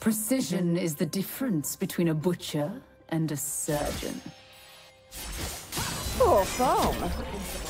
Precision is the difference between a butcher and a surgeon. Poor foam.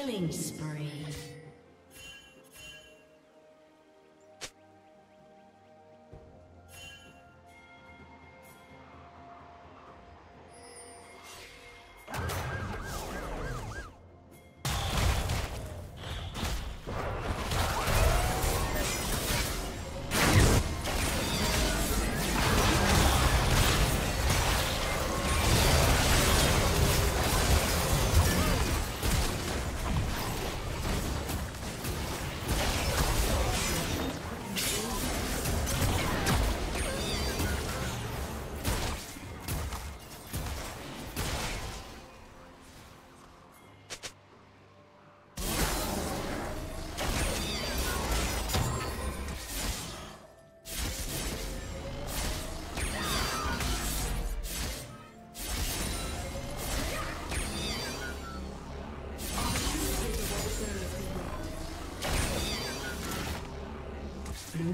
Killing spree.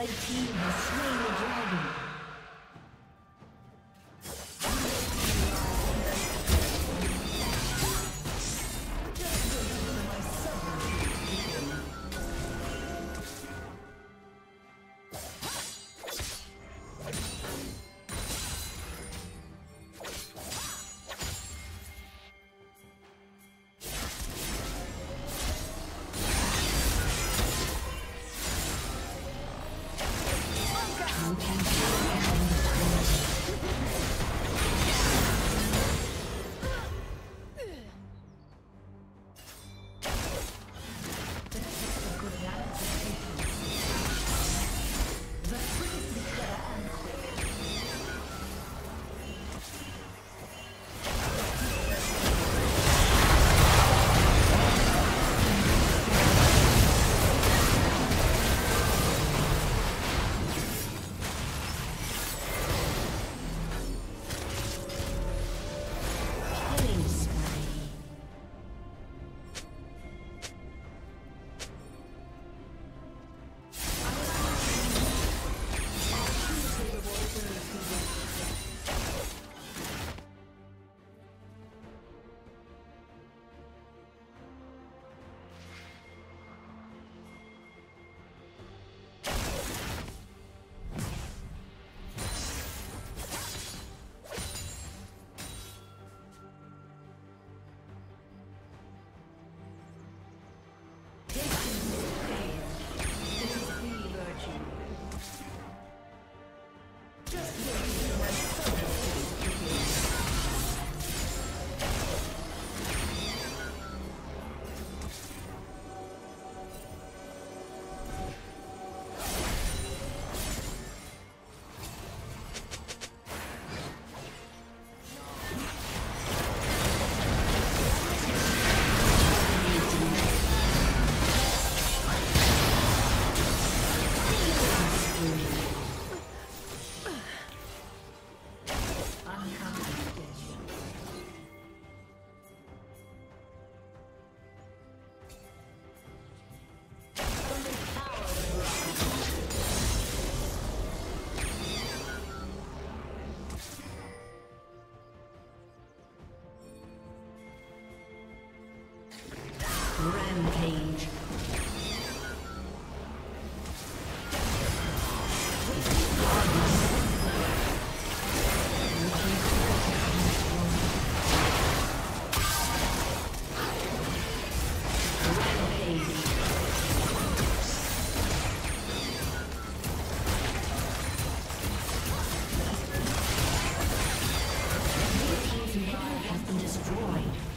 Red team has slain destroyed.